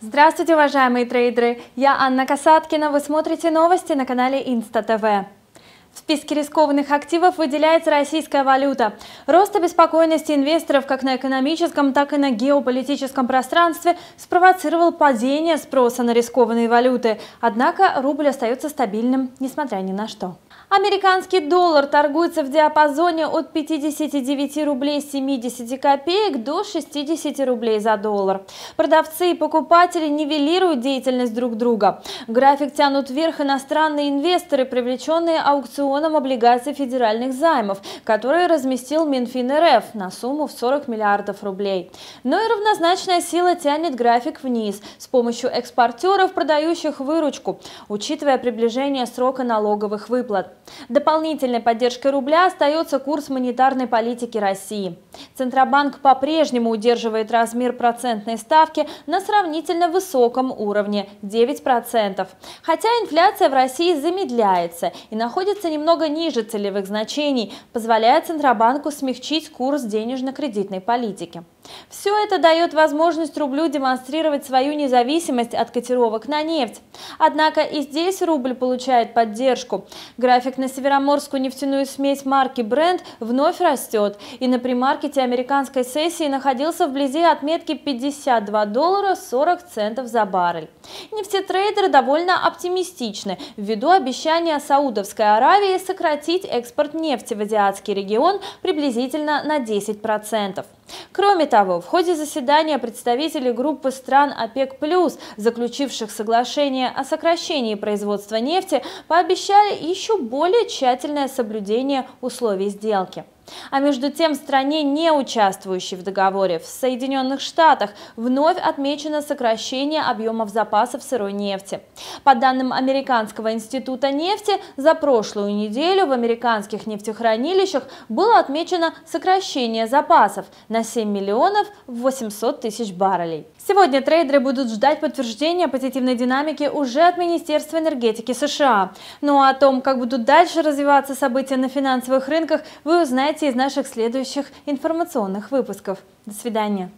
Здравствуйте, уважаемые трейдеры! Я Анна Касаткина, вы смотрите новости на канале Инста-ТВ. В списке рискованных активов выделяется российская валюта. Рост обеспокоенности инвесторов как на экономическом, так и на геополитическом пространстве спровоцировал падение спроса на рискованные валюты. Однако рубль остается стабильным, несмотря ни на что. Американский доллар торгуется в диапазоне от 59 рублей 70 копеек до 60 рублей за доллар. Продавцы и покупатели нивелируют деятельность друг друга. График тянут вверх иностранные инвесторы, привлеченные аукционом облигаций федеральных займов, которые разместил Минфин РФ на сумму в 40 миллиардов рублей. Но и равнозначная сила тянет график вниз с помощью экспортеров, продающих выручку, учитывая приближение срока налоговых выплат. Дополнительной поддержкой рубля остается курс монетарной политики России. Центробанк по-прежнему удерживает размер процентной ставки на сравнительно высоком уровне – 9%. Хотя инфляция в России замедляется и находится немного ниже целевых значений, позволяя Центробанку смягчить курс денежно-кредитной политики. Все это дает возможность рублю демонстрировать свою независимость от котировок на нефть. Однако и здесь рубль получает поддержку. График на североморскую нефтяную смесь марки Brent вновь растет, и на примаркете американской сессии находился вблизи отметки 52 доллара 40 центов за баррель. Нефтетрейдеры довольно оптимистичны ввиду обещания Саудовской Аравии сократить экспорт нефти в азиатский регион приблизительно на 10%. Кроме того, в ходе заседания представители группы стран ОПЕК+, заключивших соглашение о сокращении производства нефти, пообещали еще более тщательное соблюдение условий сделки. А между тем, в стране, не участвующей в договоре, в Соединенных Штатах, вновь отмечено сокращение объемов запасов сырой нефти. По данным Американского института нефти, за прошлую неделю в американских нефтехранилищах было отмечено сокращение запасов на 7 миллионов 800 тысяч баррелей. Сегодня трейдеры будут ждать подтверждения позитивной динамики уже от Министерства энергетики США. Ну а о том, как будут дальше развиваться события на финансовых рынках, вы узнаете из наших следующих информационных выпусков. До свидания.